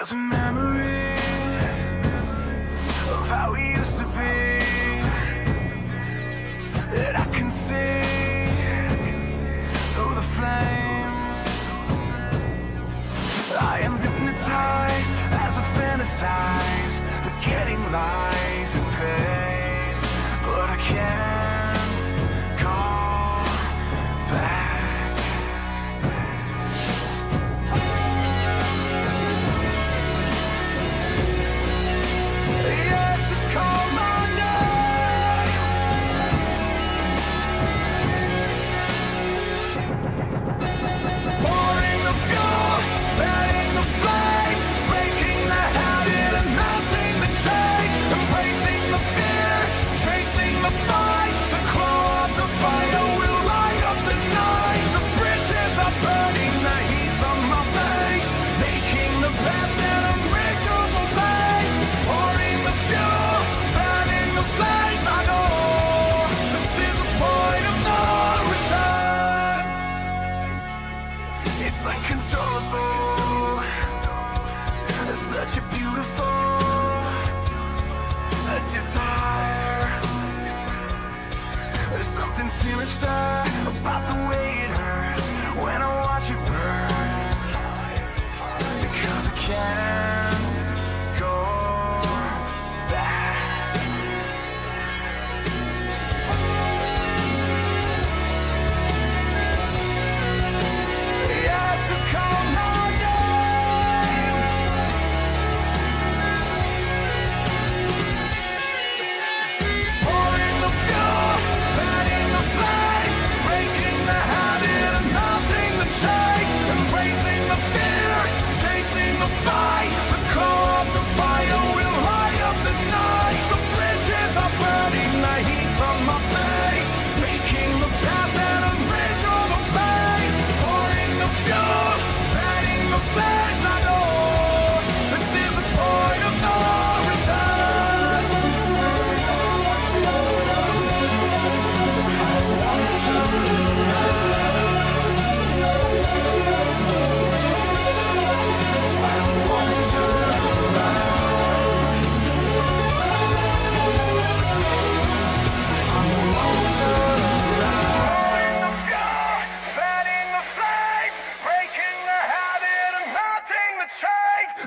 There's a memory of how we used to be that I can see through the flames. I am hypnotized as I fantasize, forgetting lies and pain, but I can't. It's uncontrollable. Such a beautiful a desire. There's something sinister about the way it hurts When I watch it burn.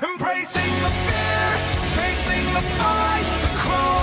Embracing the fear, chasing the fight, the cross.